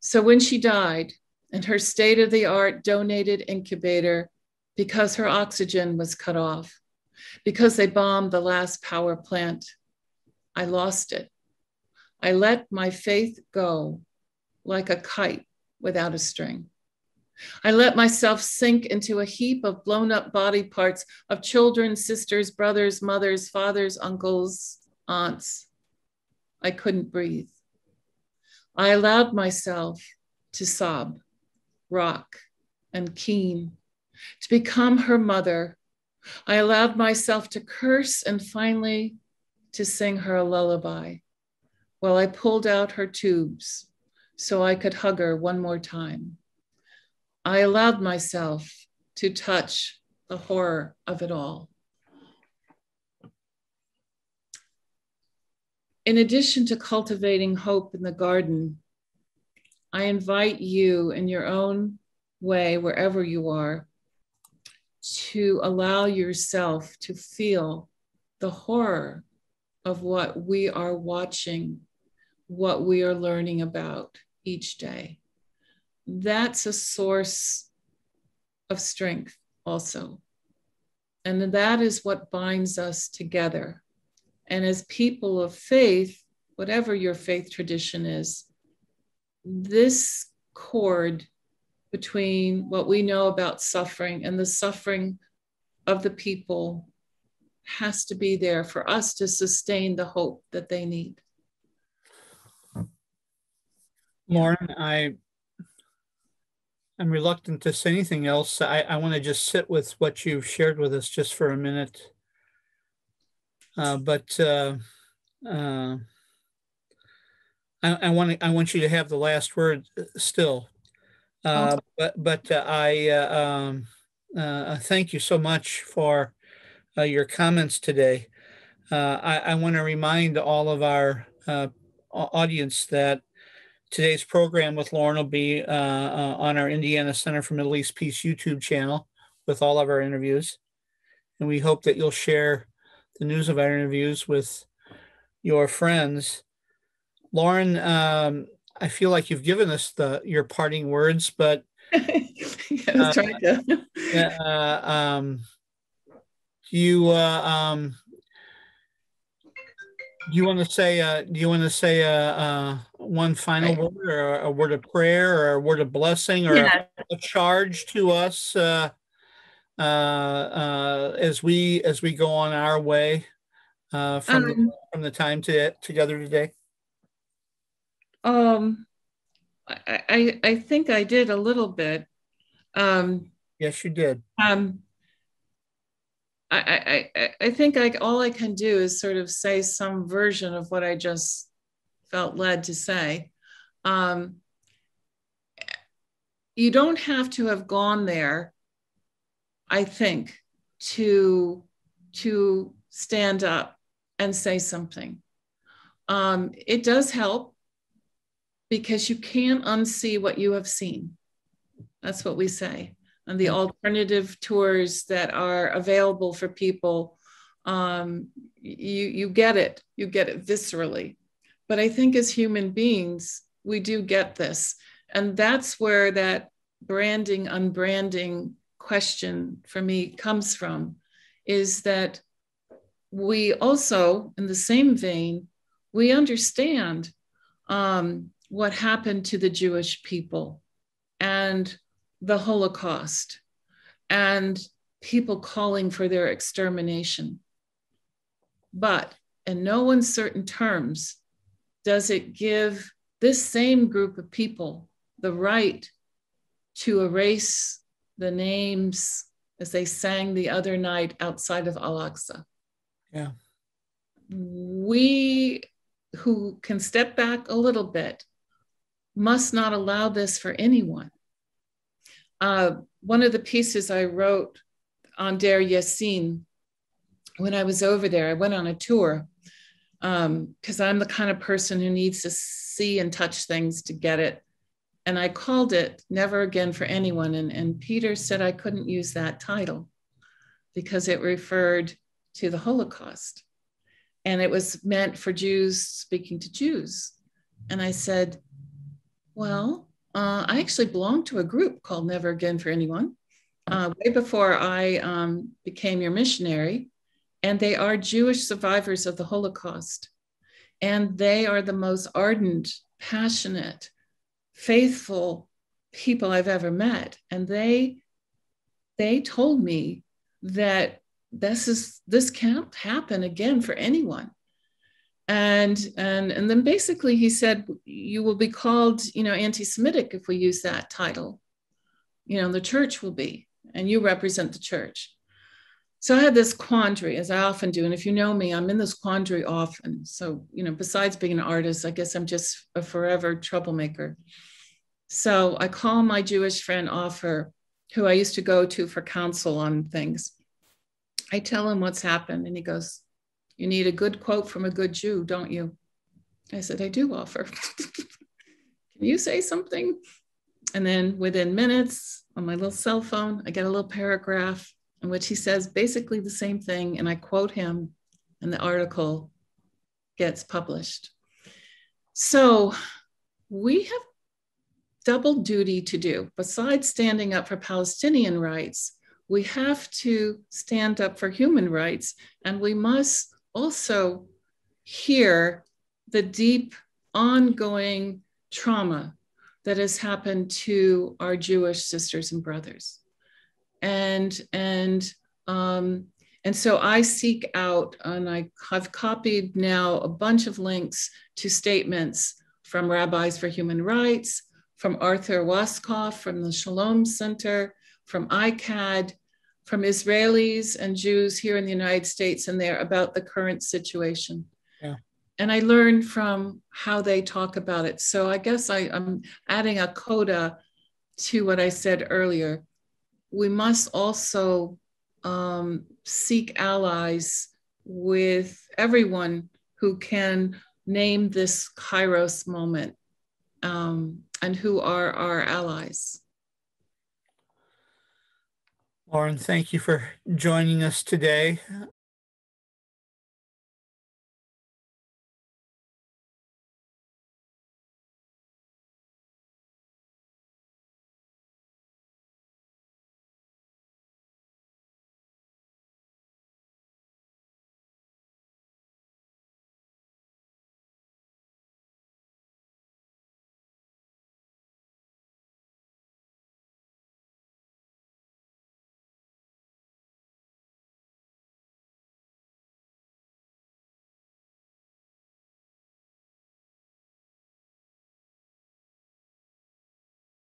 So when she died, and her state of the art donated incubator, because her oxygen was cut off, because they bombed the last power plant, I lost it. I let my faith go like a kite without a string. I let myself sink into a heap of blown up body parts of children, sisters, brothers, mothers, fathers, uncles, aunts. I couldn't breathe. I allowed myself to sob, rock, and keen, to become her mother. I allowed myself to curse and finally to sing her a lullaby while I pulled out her tubes so I could hug her one more time. I allowed myself to touch the horror of it all. In addition to cultivating hope in the garden, I invite you in your own way, wherever you are, to allow yourself to feel the horror of what we are watching, what we are learning about each day. That's a source of strength, also. And that is what binds us together. And as people of faith, whatever your faith tradition is, this cord between what we know about suffering and the suffering of the people has to be there for us to sustain the hope that they need. Loren, I I'm reluctant to say anything else. I, I want to just sit with what you've shared with us just for a minute. Uh, but uh, uh, I, I want to, I want you to have the last word still. Uh, but but uh, I uh, um, uh, thank you so much for uh, your comments today. Uh, I, I want to remind all of our uh, audience that today's program with Loren will be uh, uh, on our Indiana Center for Middle East Peace YouTube channel with all of our interviews. And we hope that you'll share the news of our interviews with your friends. Loren, um, I feel like you've given us the your parting words, but I was trying to. uh, um, you uh, um, do you want to say uh, do you want to say uh, uh, one final Right. word or a word of prayer or a word of blessing or Yeah. a charge to us uh, uh, uh, as we as we go on our way uh, from the, Um, from the time to together today? Um, I, I, I think I did a little bit. Um, Yes, you did. um, I, I, I, I think I, all I can do is sort of say some version of what I just felt led to say. Um, you don't have to have gone there, I think, to to stand up and say something. Um, it does help because you can't unsee what you have seen. That's what we say. And the alternative tours that are available for people, um, you, you get it, you get it viscerally. But I think as human beings, we do get this. And that's where that branding, unbranding question for me comes from is that we also, in the same vein, we understand um, what happened to the Jewish people and the Holocaust and people calling for their extermination. But in no uncertain terms does it give this same group of people the right to erase the names as they sang the other night outside of Al Aqsa. Yeah. We who can step back a little bit must not allow this for anyone. Uh, one of the pieces I wrote on Deir Yassin when I was over there, I went on a tour because um, I'm the kind of person who needs to see and touch things to get it. And I called it Never Again for Anyone. And, and Peter said I couldn't use that title because it referred to the Holocaust. And it was meant for Jews speaking to Jews. And I said, Well, uh, I actually belonged to a group called Never Again for Anyone uh, way before I um, became your missionary. And they are Jewish survivors of the Holocaust. And they are the most ardent, passionate, faithful people I've ever met. And they they told me that this is this can't happen again for anyone and and and then basically he said you will be called you know anti-semitic if we use that title. You know the church will be and you represent the church. So i had this quandary as i often do and if you know me i'm in this quandary often. So you know besides being an artist i guess i'm just a forever troublemaker. So i call my jewish friend Ofer who i used to go to for counsel on things. I tell him what's happened, and he goes, You need a good quote from a good Jew, don't you? I said, I do Ofer. Can you say something? And then within minutes on my little cell phone, I get a little paragraph in which he says basically the same thing. And I quote him, and the article gets published. So we have double duty to do. Besides standing up for Palestinian rights, we have to stand up for human rights and we must also hear the deep ongoing trauma that has happened to our Jewish sisters and brothers. And, and, um, and so I seek out, and I have copied now a bunch of links to statements from Rabbis for Human Rights, from Arthur Waskow from the Shalom Center, from ICAHD, from Israelis and Jews here in the United States and there about the current situation. Yeah. And I learned from how they talk about it. So I guess I, I'm adding a coda to what I said earlier. We must also um, seek allies with everyone who can name this Kairos moment um, and who are our allies. Loren, thank you for joining us today.